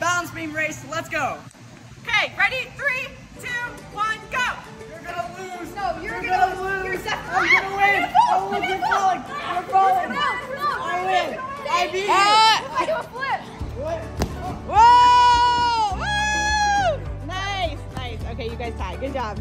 balance beam race. Let's go. Okay, ready? Three, two, one, go. You're gonna lose. No, you're, You're gonna, gonna lose. You're definitely I'm gonna win. Oh, look, you're falling. You're falling. I win. I beat you. Uh, I do a flip. What? whoa! Woo! Nice, nice. Okay, you guys tied. Good job.